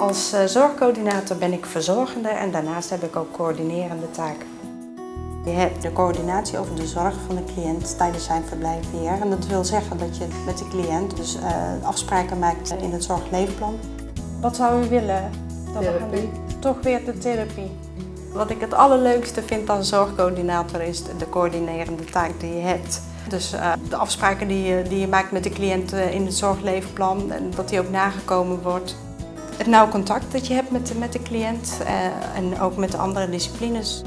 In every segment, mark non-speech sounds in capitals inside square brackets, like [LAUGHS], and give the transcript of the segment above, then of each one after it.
Als uh, zorgcoördinator ben ik verzorgende en daarnaast heb ik ook coördinerende taken. Je hebt de coördinatie over de zorg van de cliënt tijdens zijn verblijf hier. En dat wil zeggen dat je met de cliënt dus uh, afspraken maakt in het zorgleefplan. Wat zou u willen? Dat therapie. Toch weer de therapie. Wat ik het allerleukste vind als zorgcoördinator is de coördinerende taak die je hebt. Dus uh, de afspraken die je, die je maakt met de cliënt in het zorgleefplan en dat die ook nagekomen wordt. Het nauw contact dat je hebt met de, met de cliënt uh, en ook met de andere disciplines.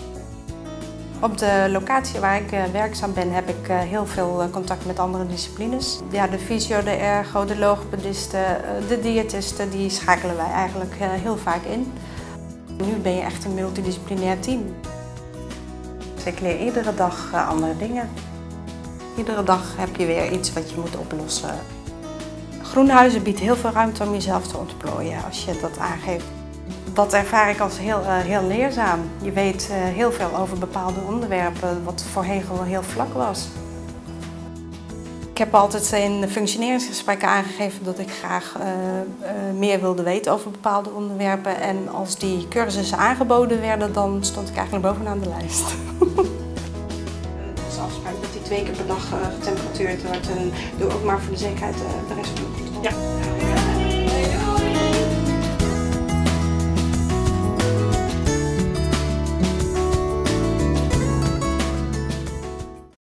Op de locatie waar ik uh, werkzaam ben heb ik uh, heel veel contact met andere disciplines. Ja, de fysio, de ergo, de logopedisten, de diëtisten, die schakelen wij eigenlijk heel vaak in. Nu ben je echt een multidisciplinair team. Dus ik leer iedere dag andere dingen. Iedere dag heb je weer iets wat je moet oplossen. Groenhuizen biedt heel veel ruimte om jezelf te ontplooien als je dat aangeeft. Dat ervaar ik als heel, uh, heel leerzaam. Je weet uh, heel veel over bepaalde onderwerpen, wat voorheen gewoon heel vlak was. Ik heb altijd in functioneringsgesprekken aangegeven dat ik graag uh, meer wilde weten over bepaalde onderwerpen. En als die cursussen aangeboden werden, dan stond ik eigenlijk bovenaan de lijst. [LAUGHS] Afspraak dat die twee keer per dag getemperatuurd wordt en doe ook maar voor de zekerheid de rest van de Ja.